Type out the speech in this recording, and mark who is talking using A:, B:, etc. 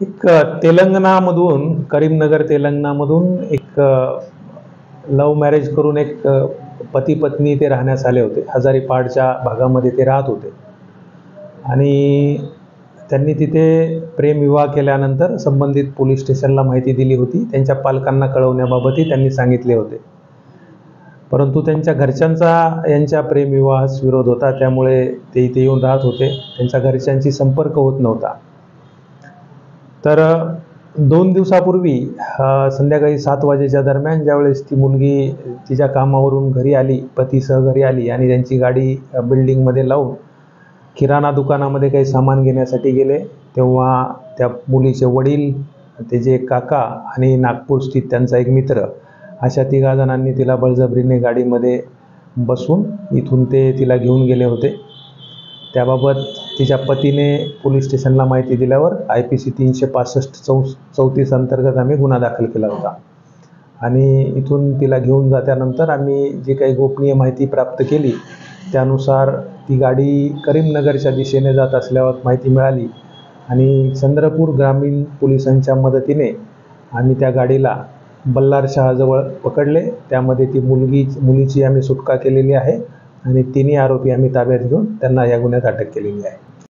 A: एक तेलंगणामधून करीमनगर तेलंगणामधून एक love marriage करून एक पती पत्नी ते राहण्यास आले होते. हजारीपाडच्या भागामध्ये ते राहत होते. आणि त्यांनी तिथे प्रेमविवाह केल्यानंतर संबंधित पोलीस स्टेशनला माहिती दिली होती. त्यांच्या पालकांना कळवण्याबाबतही त्यांनी सांगितले होते. परंतु त्यांच्या घरच्यांचा यांच्या प्रेमविवाहास विरोध होता त्यामुळे ते इथे येऊन राहत होते. त्यांच्या घरच्यांशी संपर्क होत नव्हता. तर दोन दिवसापूर्वी संध्याकाळी सात वाजेच्या दरम्यान ज्यावेळेस ती मुलगी तिच्या कामावरून घरी आली पतीसह घरी आली आणि त्यांची गाडी बिल्डिंगमध्ये लावून किराणा दुकानामध्ये काही सामान घेण्यासाठी गेले तेव्हा त्या मुलीचे वडील त्याचे काका आणि नागपूर स्थित त्यांचा एक मित्र अशा तिघा जणांनी तिला बळजबरीने गाडीमध्ये बसून इथून ते तिला घेऊन गेले होते. त्याबाबत तिच्या पतीने पोलीस स्टेशनला माहिती दिल्यावर आय पी सी तीनशे पासष्ट चौ चौतीस अंतर्गत आम्ही गुन्हा दाखल केला होता. आणि इथून तिला घेऊन जात्यानंतर आम्ही जी काही गोपनीय माहिती प्राप्त केली त्यानुसार ती गाडी करीमनगरच्या दिशेने जात असल्यावर माहिती मिळाली आणि चंद्रपूर ग्रामीण पोलिसांच्या मदतीने आम्ही त्या गाडीला बल्लारशहाजवळ पकडले. त्यामध्ये ती मुलगी मुलीची आम्ही सुटका केलेली आहे आणि तिन्ही आरोपी आम्ही ताब्यात घेऊन त्यांना या गुन्ह्यात अटक केलेली आहे.